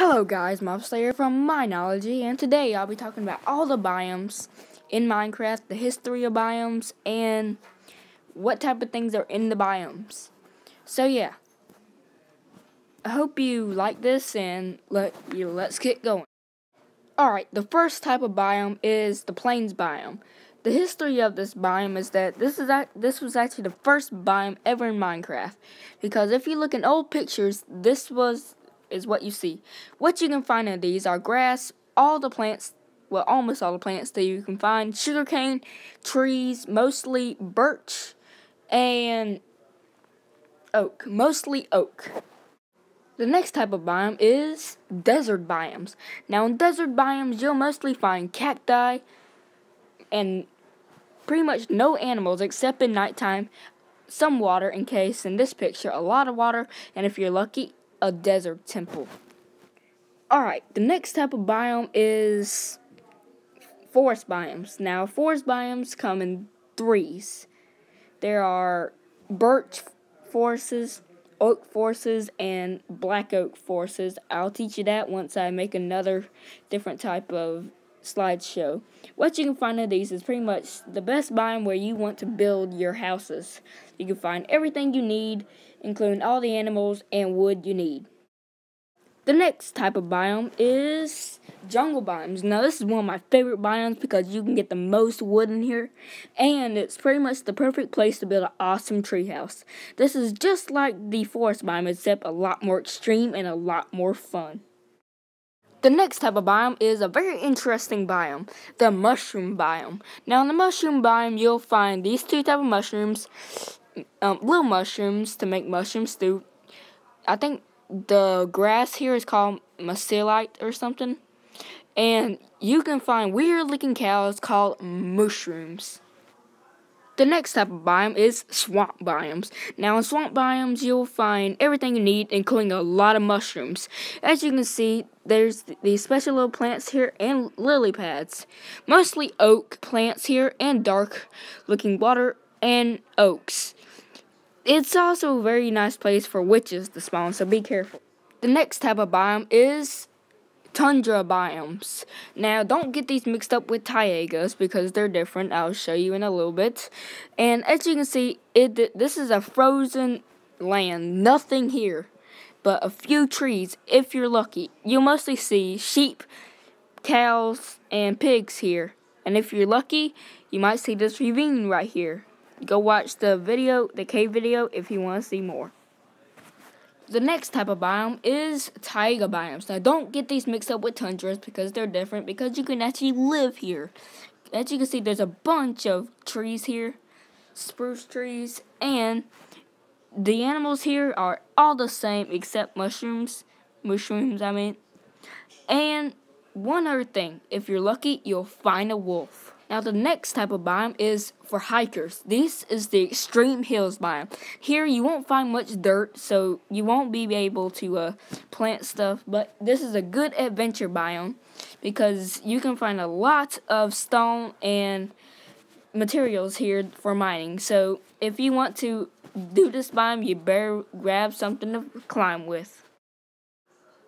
Hello guys, Mobslayer from Mineology, and today I'll be talking about all the biomes in Minecraft, the history of biomes, and what type of things are in the biomes. So yeah, I hope you like this, and let you let's get going. Alright, the first type of biome is the plains biome. The history of this biome is that this is this was actually the first biome ever in Minecraft. Because if you look in old pictures, this was is what you see. What you can find in these are grass, all the plants, well, almost all the plants that you can find, sugarcane, trees, mostly birch, and oak, mostly oak. The next type of biome is desert biomes. Now, in desert biomes, you'll mostly find cacti and pretty much no animals except in nighttime. Some water, in case in this picture, a lot of water, and if you're lucky, a desert temple. Alright, the next type of biome is forest biomes. Now, forest biomes come in threes. There are birch forests, oak forests, and black oak forests. I'll teach you that once I make another different type of slideshow. What you can find in these is pretty much the best biome where you want to build your houses. You can find everything you need, including all the animals and wood you need. The next type of biome is jungle biomes. Now, this is one of my favorite biomes because you can get the most wood in here, and it's pretty much the perfect place to build an awesome treehouse. This is just like the forest biome, except a lot more extreme and a lot more fun. The next type of biome is a very interesting biome, the mushroom biome. Now in the mushroom biome, you'll find these two type of mushrooms, um, little mushrooms to make mushroom stew. I think the grass here is called mycelium or something. And you can find weird looking cows called mooshrooms. The next type of biome is swamp biomes. Now, in swamp biomes, you'll find everything you need, including a lot of mushrooms. As you can see, there's these special little plants here and lily pads. Mostly oak plants here and dark looking water and oaks. It's also a very nice place for witches to spawn, so be careful. The next type of biome is tundra biomes. Now, don't get these mixed up with taigas because they're different. I'll show you in a little bit. And as you can see, it this is a frozen land. Nothing here but a few trees if you're lucky. You'll mostly see sheep, cows, and pigs here. And if you're lucky, you might see this ravine right here. Go watch the video, the cave video, if you want to see more. The next type of biome is taiga biomes. Now, don't get these mixed up with tundras because they're different because you can actually live here. As you can see, there's a bunch of trees here, spruce trees, and the animals here are all the same except mushrooms. Mushrooms, I mean. And one other thing, if you're lucky, you'll find a wolf. Now the next type of biome is for hikers. This is the extreme hills biome. Here you won't find much dirt, so you won't be able to uh, plant stuff, but this is a good adventure biome because you can find a lot of stone and materials here for mining. So if you want to do this biome, you better grab something to climb with.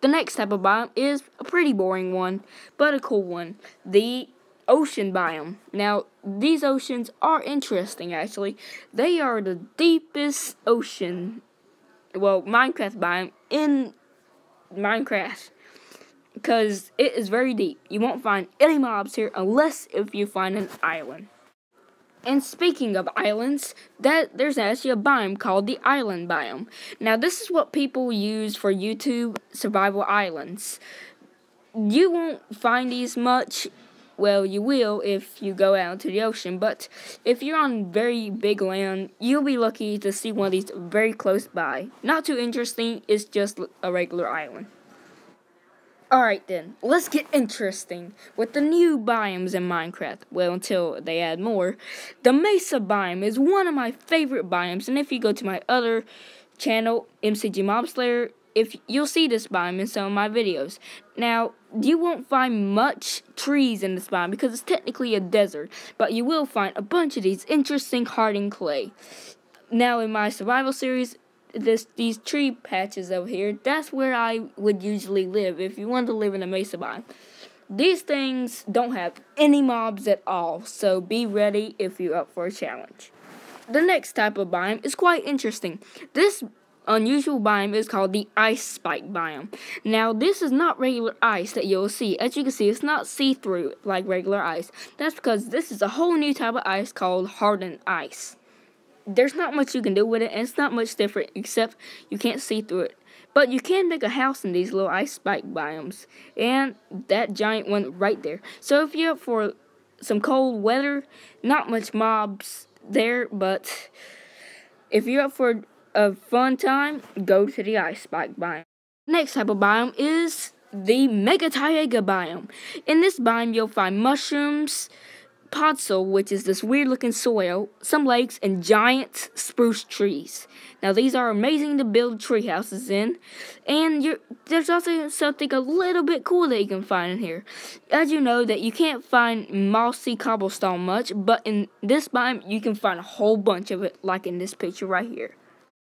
The next type of biome is a pretty boring one, but a cool one. The ocean biome. Now, these oceans are interesting actually. They are the deepest ocean, well, Minecraft biome in Minecraft. Because it is very deep. You won't find any mobs here unless if you find an island. And speaking of islands, that there's actually a biome called the island biome. Now this is what people use for YouTube survival islands. You won't find these much well, you will if you go out into the ocean, but if you're on very big land, you'll be lucky to see one of these very close by. Not too interesting, it's just a regular island. Alright then, let's get interesting with the new biomes in Minecraft. Well, until they add more. The Mesa biome is one of my favorite biomes, and if you go to my other channel, MCG Mob Slayer, if you'll see this biome in some of my videos. Now, you won't find much trees in this biome because it's technically a desert, but you will find a bunch of these interesting hardened clay. Now, in my survival series, this these tree patches over here, that's where I would usually live if you wanted to live in a mesa biome. These things don't have any mobs at all, so be ready if you're up for a challenge. The next type of biome is quite interesting. This unusual biome is called the ice spike biome. Now, this is not regular ice that you'll see. As you can see, it's not see-through like regular ice. That's because this is a whole new type of ice called hardened ice. There's not much you can do with it, and it's not much different except you can't see through it. But you can make a house in these little ice spike biomes, and that giant one right there. So if you're up for some cold weather, not much mobs there, but if you're up for a fun time, go to the ice spike biome. Next type of biome is the Mega Taiga biome. In this biome, you'll find mushrooms, podzol, which is this weird looking soil, some lakes, and giant spruce trees. Now, these are amazing to build tree houses in, and there's also something a little bit cool that you can find in here. As you know, that you can't find mossy cobblestone much, but in this biome, you can find a whole bunch of it, like in this picture right here.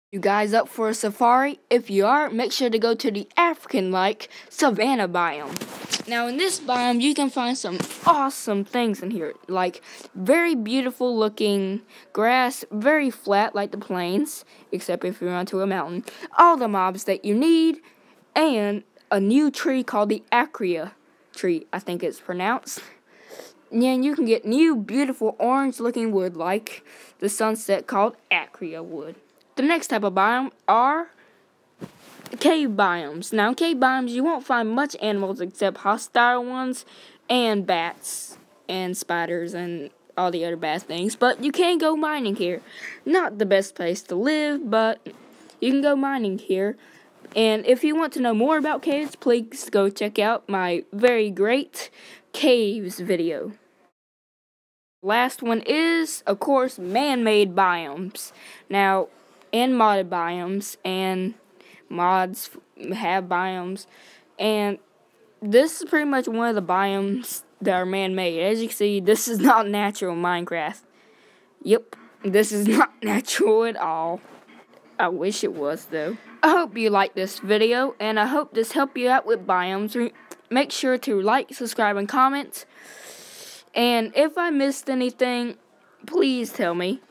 You guys up for a safari? If you are, make sure to go to the African-like savanna biome. Now in this biome, you can find some awesome things in here, like very beautiful looking grass, very flat like the plains, except if you're onto a mountain, all the mobs that you need, and a new tree called the Acria tree, I think it's pronounced. And you can get new beautiful orange looking wood like the sunset called Acria wood. The next type of biome are cave biomes. Now, cave biomes, you won't find much animals except hostile ones and bats and spiders and all the other bad things. But you can go mining here. Not the best place to live, but you can go mining here. And if you want to know more about caves, please go check out my very great caves video. Last one is, of course, man-made biomes. Now, and modded biomes and mods have biomes and this is pretty much one of the biomes that are man-made. As you can see, this is not natural Minecraft. Yep, this is not natural at all. I wish it was though. I hope you like this video and I hope this helped you out with biomes. Make sure to like, subscribe, and comment. And if I missed anything, please tell me.